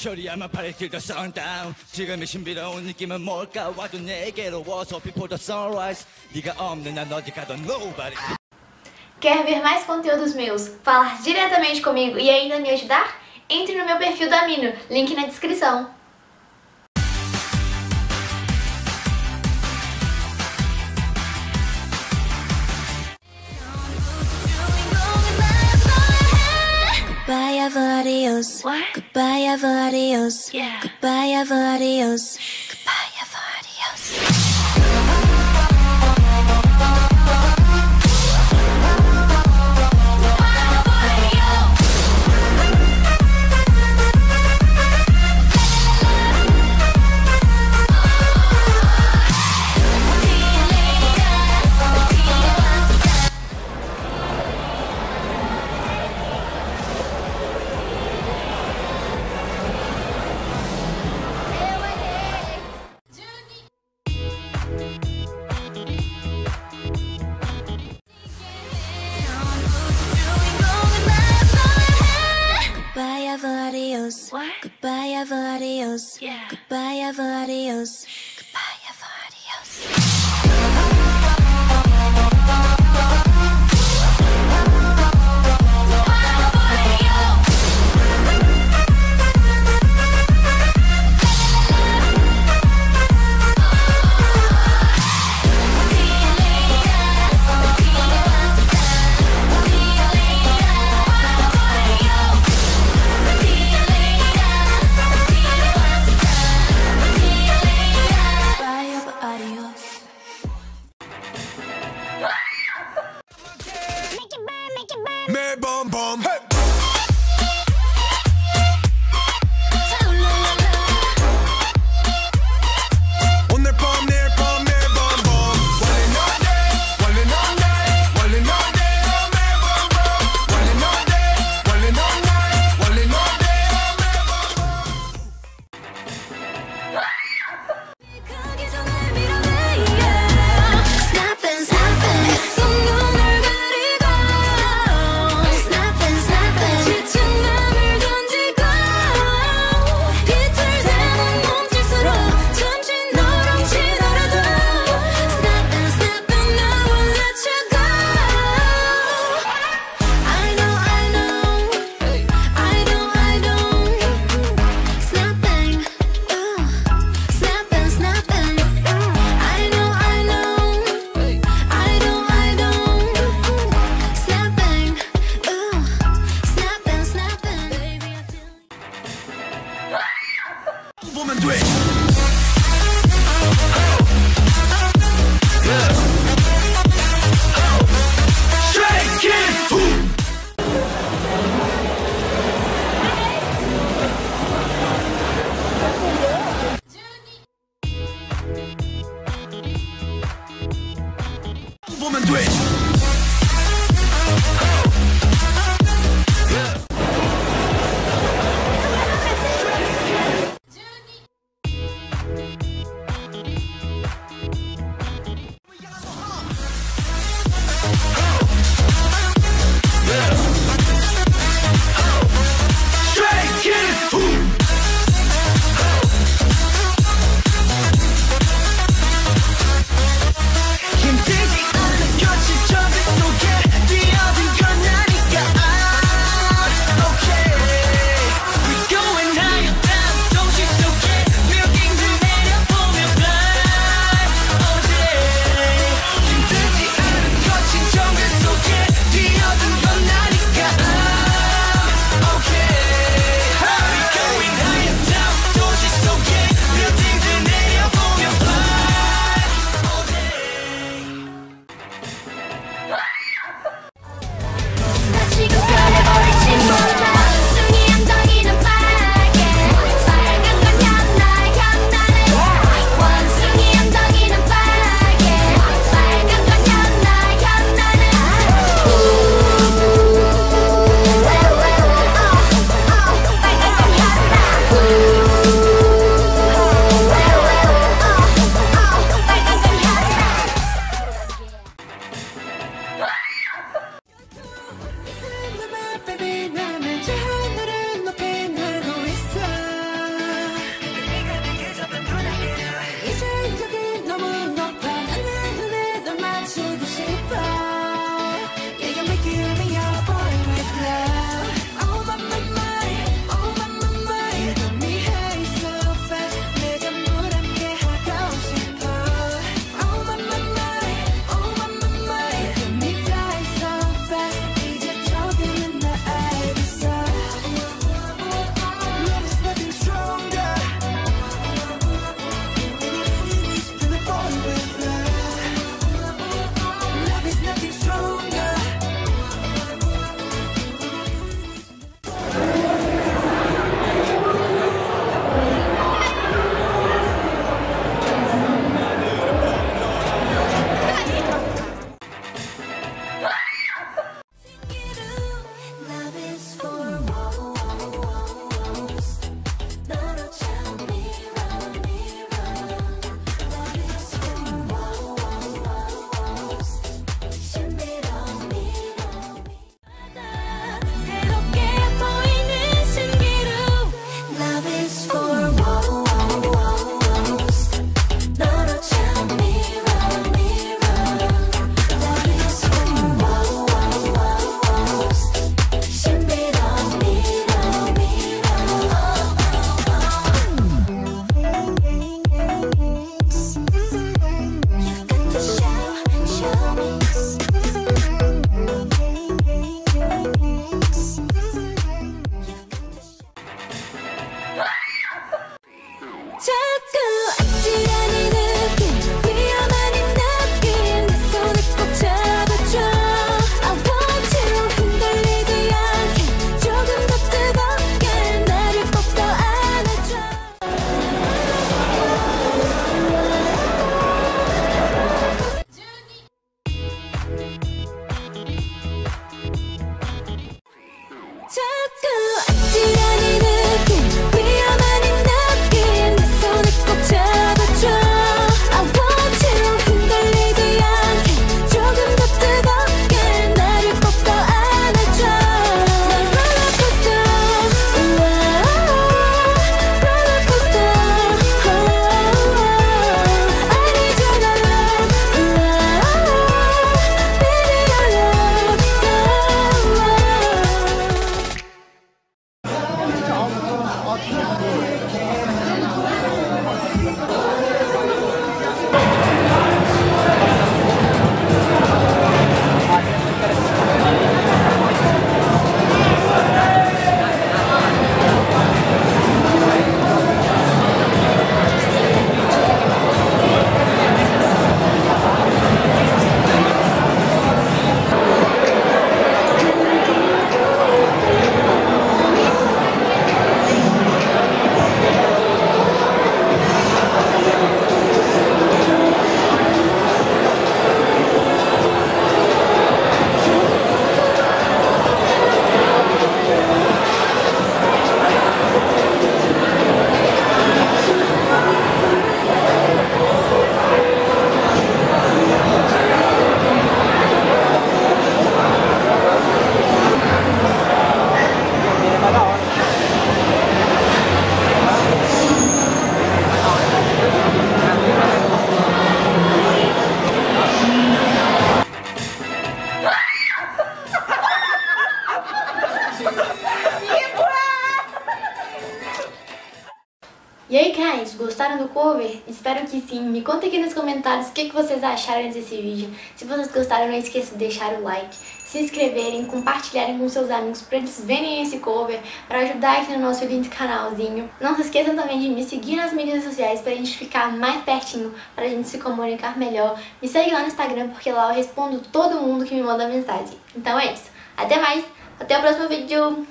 쇼리야만 party till the sundown 지금의 신비로운 느낌은 뭘까 와도 내게로 와서 before the sunrise 네가 없는 난 어디 가도 nobody Quer ver mais conteúdos meus, falar diretamente comigo e ainda me ajudar? Entre no meu perfil da Mino, link na descrição. Goodbye, adios. What? Goodbye, adios. Yeah. Goodbye, adios. Goodbye, adios. What? Goodbye, adios. Yeah. Goodbye, adios. Ludwig! Comics. Espero que sim. Me contem aqui nos comentários o que, que vocês acharam desse vídeo. Se vocês gostaram, não esqueça de deixar o like, se inscreverem, compartilharem com seus amigos para eles verem esse cover, para ajudar aqui no nosso lindo canalzinho. Não se esqueçam também de me seguir nas mídias sociais para a gente ficar mais pertinho, para a gente se comunicar melhor. Me segue lá no Instagram porque lá eu respondo todo mundo que me manda mensagem. Então é isso. Até mais. Até o próximo vídeo.